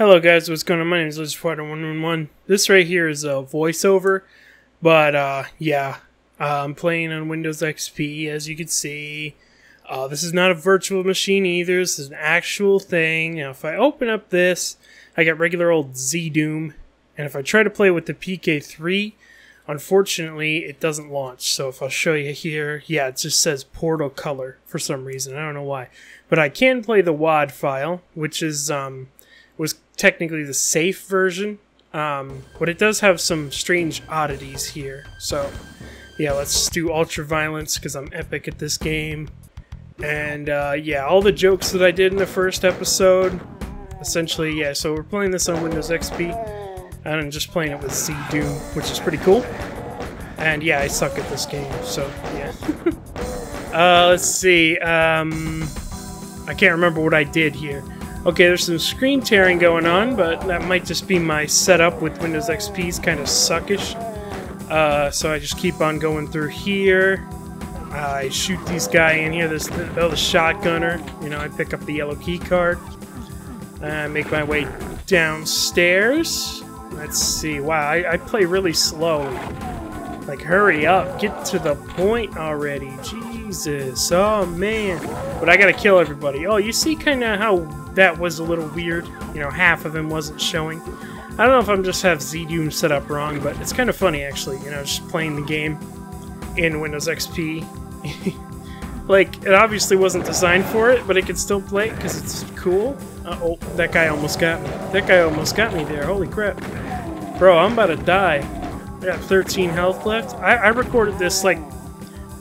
Hello guys, what's going on? My name is LizardFighter111. This right here is a voiceover, but uh, yeah, uh, I'm playing on Windows XP as you can see. Uh, this is not a virtual machine either, this is an actual thing. Now if I open up this, I got regular old Z-Doom, and if I try to play with the PK3, unfortunately it doesn't launch. So if I'll show you here, yeah, it just says Portal Color for some reason, I don't know why. But I can play the WAD file, which is... um technically the safe version, um, but it does have some strange oddities here. So, yeah, let's do Ultra Violence because I'm epic at this game. And uh, yeah, all the jokes that I did in the first episode, essentially, yeah. So we're playing this on Windows XP, and I'm just playing it with Z Doom, which is pretty cool. And yeah, I suck at this game, so yeah. uh, let's see. Um, I can't remember what I did here. Okay, there's some screen tearing going on, but that might just be my setup with Windows XP's kind of suckish. Uh, so I just keep on going through here. I shoot these guy in here. This oh, the shotgunner. You know, I pick up the yellow key card. I make my way downstairs. Let's see. Wow, I, I play really slow. Like, hurry up. Get to the point already. Jesus. Oh, man. But I gotta kill everybody. Oh, you see kind of how that was a little weird. You know, half of him wasn't showing. I don't know if I'm just have Z-Doom set up wrong, but it's kind of funny, actually. You know, just playing the game in Windows XP. like, it obviously wasn't designed for it, but it can still play because it's cool. Uh oh that guy almost got me. That guy almost got me there. Holy crap. Bro, I'm about to die. I got 13 health left. I, I recorded this, like,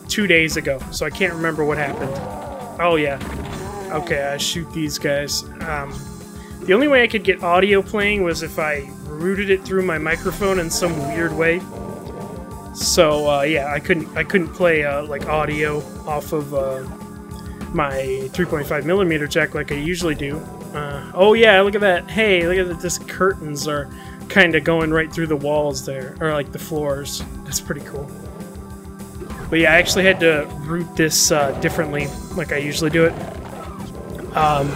two days ago, so I can't remember what happened. Oh, yeah. Okay, I shoot these guys. Um, the only way I could get audio playing was if I routed it through my microphone in some weird way. So uh, yeah, I couldn't I couldn't play uh, like audio off of uh, my 3.5 millimeter jack like I usually do. Uh, oh yeah, look at that! Hey, look at that! This curtains are kind of going right through the walls there, or like the floors. That's pretty cool. But yeah, I actually had to route this uh, differently, like I usually do it. Um,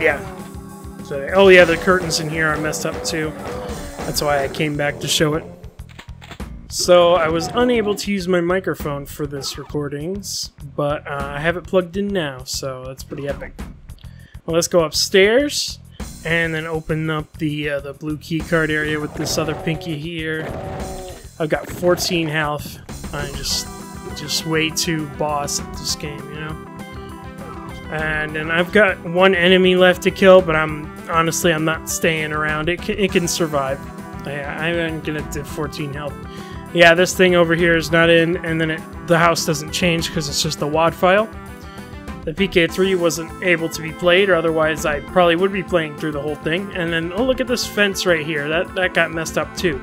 yeah. So, oh yeah, the curtains in here are messed up too. That's why I came back to show it. So I was unable to use my microphone for this recordings, but uh, I have it plugged in now, so that's pretty epic. Well, let's go upstairs and then open up the uh, the blue key card area with this other pinky here. I've got 14 health. I'm just just way too boss at this game, you know. And then I've got one enemy left to kill, but I'm honestly I'm not staying around. It can, it can survive. I, I'm gonna do 14 health. Yeah, this thing over here is not in, and then it, the house doesn't change because it's just a WAD file. The PK3 wasn't able to be played, or otherwise I probably would be playing through the whole thing. And then, oh look at this fence right here. That that got messed up too.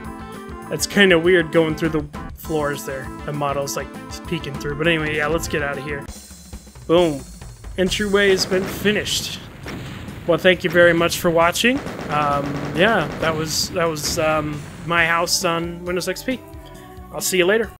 That's kind of weird going through the floors there. The model's like peeking through. But anyway, yeah, let's get out of here. Boom entryway has been finished. Well, thank you very much for watching. Um, yeah, that was that was um, my house on Windows XP. I'll see you later.